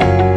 Thank you.